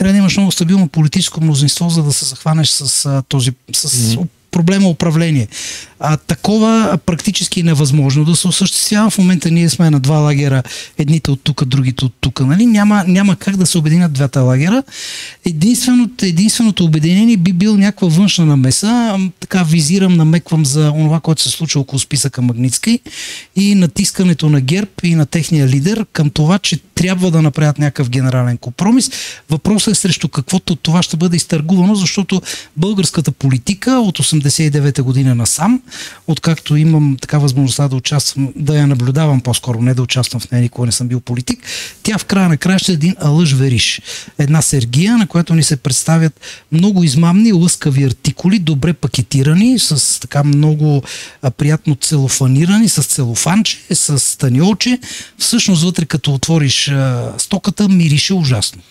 трябва да имаш много стабилно политическо мнозинство, за да се захванеш с а, този с mm-hmm проблема управление. А, такова практически невъзможно да се осъществява. В момента ние сме на два лагера, едните от тук, другите от тук. Нали? Няма, няма как да се обединят двата лагера. Единственото, единственото обединение би бил някаква външна намеса. Така визирам, намеквам за това, което се случва около списъка Магницки и натискането на ГЕРБ и на техния лидер към това, че трябва да направят някакъв генерален компромис. Въпросът е срещу каквото това ще бъде изтъргувано, защото българската политика от 89-та година насам, откакто имам така възможността да участвам, да я наблюдавам по-скоро, не да участвам в нея, никога не съм бил политик, тя в края на края ще е един алъж вериш. Една сергия, на която ни се представят много измамни, лъскави артикули, добре пакетирани, с така много приятно целофанирани, с целофанче, с станиолче. Всъщност вътре като отвориш стоката, мирише ужасно.